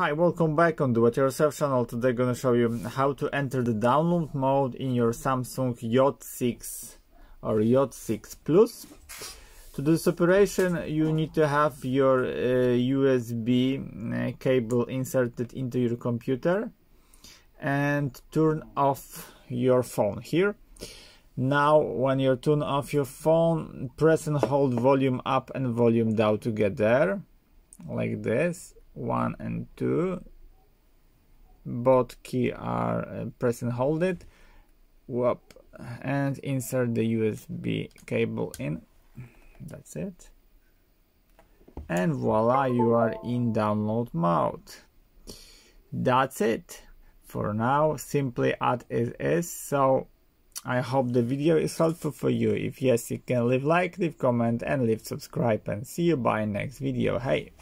Hi, welcome back on the It Yourself channel. Today I'm gonna show you how to enter the download mode in your Samsung J6 or J6 Plus. To do this operation you need to have your uh, USB uh, cable inserted into your computer and turn off your phone here. Now when you turn off your phone press and hold volume up and volume down together like this one and two. Both key are uh, press and hold it. Whoop. And insert the USB cable in. That's it. And voila you are in download mode. That's it for now. Simply add it is so I hope the video is helpful for you. If yes you can leave like leave comment and leave subscribe and see you by next video. Hey